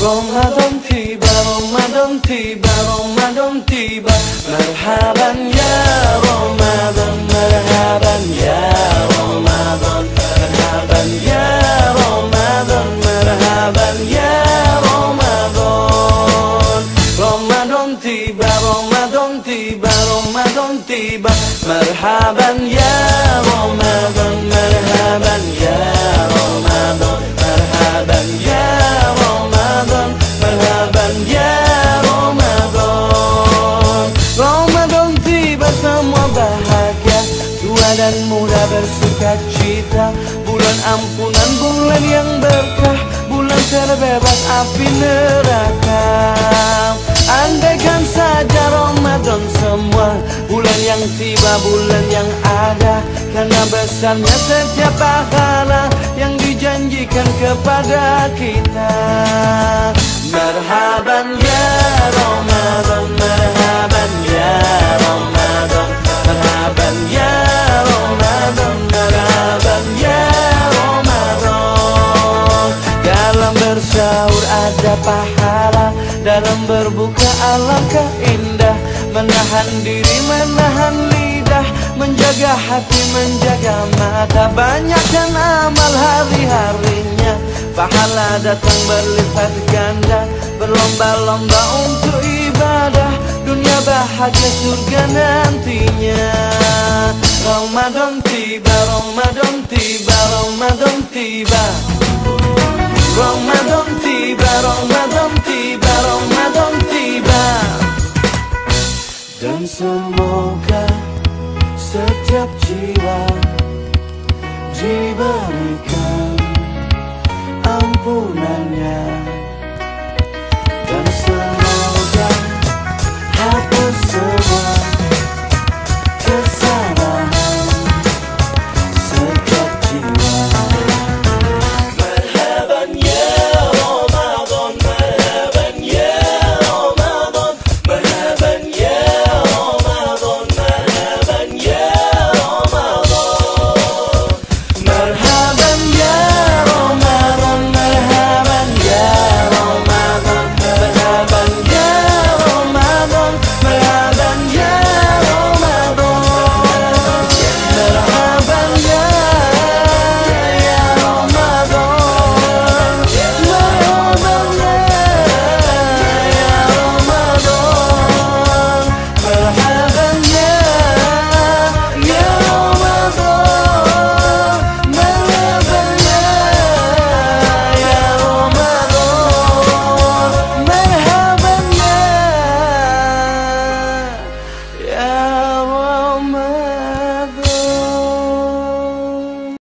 Ramadan tiba, Ramadan tiba, Ramadan tiba Marhaban ya Ramadan, marhaban ya Ramadan Marhaban ya Ramadan, marhaban ya Ramadan Ramadan tiba, Ramadan tiba, Ramadan tiba Marhaban ya Ramadan, dan muda bersuka cita. Bulan ampunan, bulan yang berkah Bulan terbebas api neraka. Andaikan saja Ramadan semua Bulan yang tiba, bulan yang ada. Karena besarnya setiap pahala Yang dijanjikan kepada kita ada pahala Dalam berbuka alangkah indah. Menahan diri, menahan lidah Menjaga hati, menjaga mata. Banyakkan amal hari-harinya. Pahala datang berlipat ganda Berlomba-lomba untuk ibadah. Dunia bahagia surga nantinya. Ramadan tiba, Ramadan tiba Ramadan tiba, Ramadan diberikan ampunannya. have